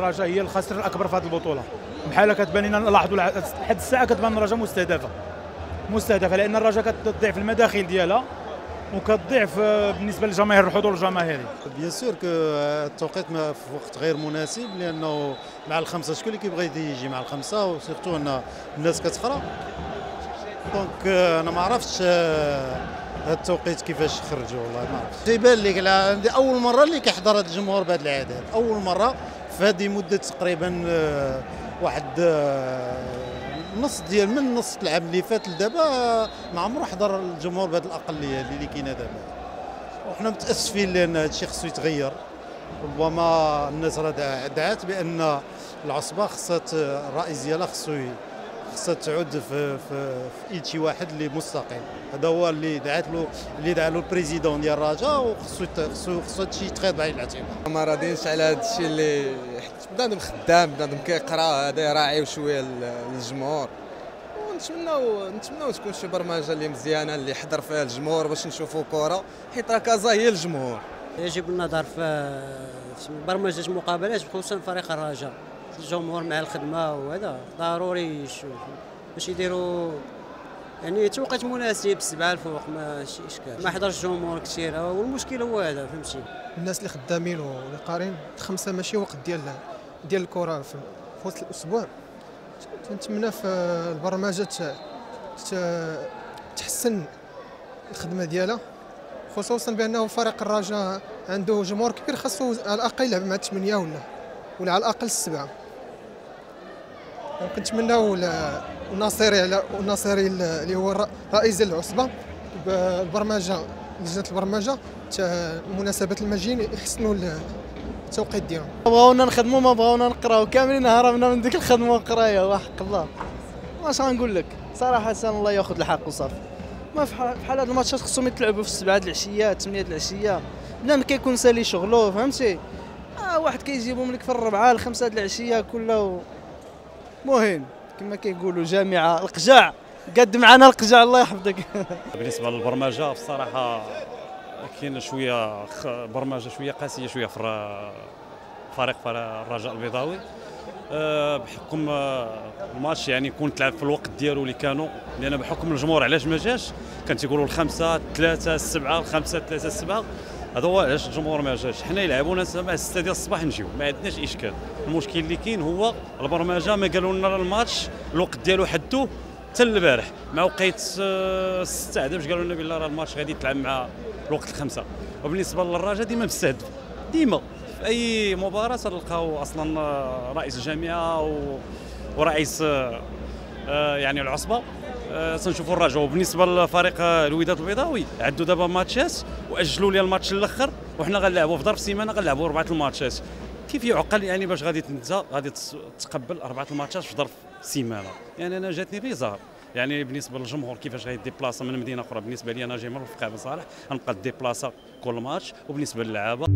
الرجاء هي الخاسر الأكبر في هذه البطولة. بحال كتبان لنا لاحظوا لحد الساعة كتبان الرجاء مستهدفة. مستهدفة لأن الرجاء كتضيع في المداخيل ديالها وكتضيع بالنسبة للجماهير الحضور الجماهيري. bien sûr que التوقيت في وقت غير مناسب لأنه مع الخمسة شكون اللي كيبغي يجي؟ مع الخمسة و surtout أن الناس كتقرا donc أنا ما عرفتش هذا التوقيت كيفاش خرجوا والله ما عرفتش. تيبان لك أول مرة اللي كيحضر هذا الجمهور بهذا العدد. أول مرة في هذه مدة تقريبا واحد نص ديال من نص العام اللي فات لدابا ما عمره حضر الجمهور بهذه الأقلية اللي كاينة دابا. وحنا متأسفين لأن هذا الشيء خصو يتغير. ربما الناس راه دعات بأن العصبة خصها الرئيس ديالها خصو خصها تعود في في في ايد شي واحد اللي مستقل هذا هو اللي دعات له اللي دعا له البريزيدون ديال الرجاء وخصو خصو خصو هذا الشيء يتخذ بعين الاعتبار ما راضيينش على هذا الشيء اللي بنادم خدام بنادم كيقرا هذا يراعيو شوية الجمهور. ونتمناو نتمناو تكون شي برمجة اللي مزيانة اللي يحضر فيها الجمهور باش نشوفوا كرة حيت راه كازا هي الجمهور. يجب النظر في برمجة مقابلات خصوصا فريق الرجاء الجمهور مع الخدمة وهذا ضروري يشوف. باش يديروا يعني توقيت مناسب السبعه الفوق ماشي إشكال. ما حضرش جمهور كثير. والمشكل هو هذا فهمتي؟ الناس اللي خدامين واللي قارين خمسة ماشي وقت ديال ديال الكره في وسط الأسبوع. نتمنى في البرمجة تحسن الخدمة ديالها خصوصا بأنه فريق الرجاء عنده جمهور كبير خاصو على الأقل يلعب مع ثمانيه ولا ولا على الأقل السبعة. كنتمناو الناصري على الناصري اللي هو رئيس العصبة. بالبرمجه لجنة البرمجة. المناسبات المجين يحسنوا التوقيت ديالهم. بغاونا نخدموا ما بغاونا نقراو كاملين. هربنا من ديك الخدمة والقرايه وحق الله. واش غنقول لك؟ صراحة الله يأخذ الحق وصافي. ما بحال هاد الماتشات خصهم يتلعبوا في السبعه د العشية الثمانيه د العشية. ما كيكون سالي شغلو فهمتي؟ آه واحد كيجيبهم لك في الربعة الخمسة د العشية كله مهم. كما كيقولوا جامعة القجاع. قد معنا القجاع الله يحفظك. بالنسبة للبرمجة بصراحة كاين شوية برمجة شوية قاسية شوية في فريق الرجاء البيضاوي. أه، بحكم أه، الماتش يعني يكون تلعب في الوقت ديالو اللي كانوا. لأن بحكم الجمهور علاش ما جاش؟ كان تيقولوا الخمسة ثلاثة السبعة الخمسة ثلاثة السبعة. هذا هو علاش الجمهور ما جاش. حنا يلعبونا مع 6 ديال الصباح نجيو. ما عندناش إشكال. المشكل اللي كاين هو البرمجة ما قالوا لنا الماتش الوقت ديالو حدوه حتى البارح. مع وقيت 6 أه، باش قالوا لنا بلا راه الماتش غادي يتلعب مع الوقت الخمسة. وبالنسبة للرجاء ديما مستهدف. ديما. في أي مباراة تلقاو أصلا آه، رئيس الجامعة و... ورئيس آه، آه، يعني العصبة. تنشوفوا الرجاء وبالنسبة لفريق الوداد البيضاوي عندو دابا ماتشات وأجلوا لي الماتش الأخر وحنا غنلعبوا في ظرف سيمانة غنلعبوا أربعة الماتشات كيف يعقل يعني باش غادي انت غادي تقبل أربعة الماتشات في ظرف سيمانة؟ يعني أنا جاتني بيزار يعني بالنسبة للجمهور كيفاش غيديبلاصا من مدينة أخرى؟ بالنسبة لي أنا جاي من الفقاع بن صالح غنبقى ديبلاصا كل ماتش وبالنسبة للعابة